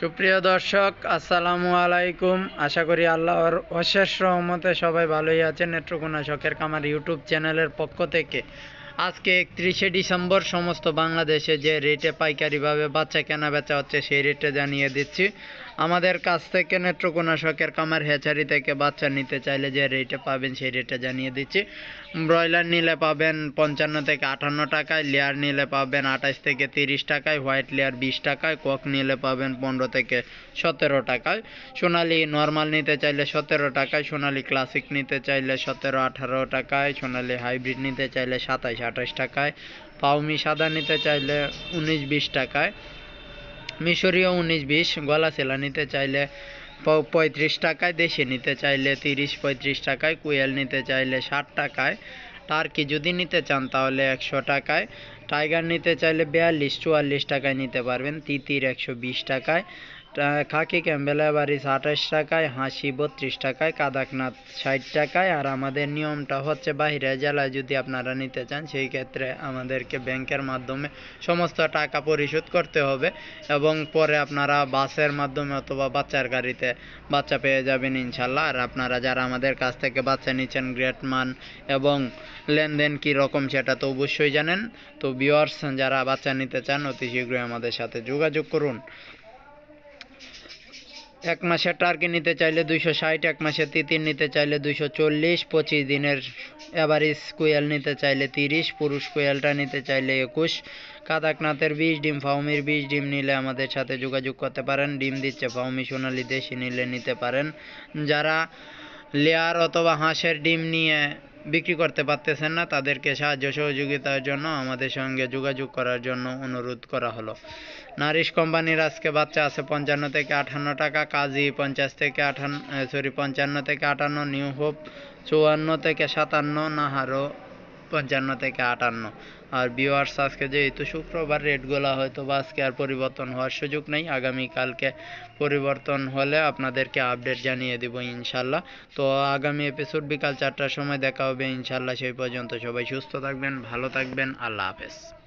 সুপ্রিয় দর্শক, আসসালামু আলাইকুম। আশা করি আল্লাহর অশেষ রহমতে সবাই ভালোই আছেন নেত্রকোনা শখের কামার ইউটিউব চ্যানেলের পক্ষ থেকে। আজকে একত্রিশে ডিসেম্বর, সমস্ত বাংলাদেশে যে রেটে পাইকারিভাবে বাচ্চা কেনা বেচা হচ্ছে সেই রেটে জানিয়ে দিচ্ছি। আমাদের কাছ থেকে নেত্রকোনা শখের কামার হেচারি থেকে বাচ্চা নিতে চাইলে যে রেটে পাবেন সেই রেটে জানিয়ে দিচ্ছি। ব্রয়লার নিলে পাবেন পঞ্চান্ন থেকে আটান্ন টাকায় লেয়ার নিলে পাবেন আঠাশ থেকে তিরিশ টাকায় হোয়াইট লেয়ার বিশ টাকায়, কক নিলে পাবেন পনেরো থেকে সতেরো টাকায়। সোনালি নর্মাল নিতে চাইলে সতেরো টাকায়, সোনালি ক্লাসিক নিতে চাইলে সতেরো আঠারো টাকায়, সোনালি হাইব্রিড নিতে চাইলে সাতাইশ আঠাশ টাকায় পাউমি সাদা নিতে চাইলে উনিশ বিশ টাকায়। মিশরীয় উনিশ বিশ গলা সেলা নিতে চাইলে পঁয়ত্রিশ টাকায়, দেশি নিতে চাইলে তিরিশ, পঁয়ত্রিশ টাকায়, কুয়েল নিতে চাইলে ষাট টাকায়, টার্কি যদি নিতে চান তাহলে একশো টাকায় টাইগার নিতে চাইলে বিয়াল্লিশ, চুয়াল্লিশ টাকায় নিতে পারবেন। তিতির একশো বিশ টাকায়। খাকি ক্যাম্বেল এভারিস আঠাশ টাকায়, হাসি বত্রিশ টাকায়, কাদাকনাথ ষাট টাকায়। আর আমাদের নিয়মটা হচ্ছে বাইরে জেলায় যদি আপনারা নিতে চান, সেই ক্ষেত্রে আমাদেরকে ব্যাংকের মাধ্যমে সমস্ত টাকা পরিশোধ করতে হবে এবং পরে আপনারা বাসের মাধ্যমে অথবা বাচ্চার গাড়িতে বাচ্চা পেয়ে যাবেন ইনশাল্লাহ। আর আপনারা যারা আমাদের কাছ থেকে বাচ্চা নিচ্ছেন গ্রেট মান এবং লেনদেন কী রকম সেটা তো অবশ্যই জানেন। তো ভিউয়ার্স যারা বাচ্চা নিতে চান, অতি শীঘ্রই আমাদের সাথে যোগাযোগ করুন। এক মাসের টার্কি নিতে চাইলে দুইশো ষাট, এক মাসের তিতির নিতে চাইলে দুইশো চল্লিশ, পঁচিশ দিনের এভারেজ কুয়েল নিতে চাইলে তিরিশ, পুরুষ কুয়েলটা নিতে চাইলে একুশ। কাদাকনাথের বিশ ডিম, ফাউমির বিশ ডিম নিলে আমাদের সাথে যোগাযোগ করতে পারেন। ডিম দিচ্ছে ফাউমি, সোনালি দেশি নিলে নিতে পারেন। যারা লেয়ার অথবা হাঁসের ডিম নিয়ে বিক্রি করতে পারতেছেন না, তাদেরকে সাহায্য সহযোগিতার জন্য আমাদের সঙ্গে যোগাযোগ করার জন্য অনুরোধ করা হলো। নারিশ কোম্পানির আজকে বাচ্চা আছে পঞ্চান্ন থেকে আটান্ন টাকা, কাজী পঞ্চাশ থেকে আঠান্ন সরি পঞ্চান্ন থেকে আটান্ন, নিউ হোপ চুয়ান্ন থেকে সাতান্ন, নাহারো পঞ্চান্ন থেকে আটান্ন। আর বিওয়ার্স আজকে যেহেতু শুক্রবার রেটগুলো হয়তো বা আজকে আর পরিবর্তন হওয়ার সুযোগ নেই। আগামীকালকে পরিবর্তন হলে আপনাদেরকে আপডেট জানিয়ে দেব ইনশাল্লাহ তো আগামী এপিসোড বিকাল চারটার সময় দেখা হবে ইনশাল্লাহ সেই পর্যন্ত সবাই সুস্থ থাকবেন, ভালো থাকবেন। আল্লাহ হাফেজ।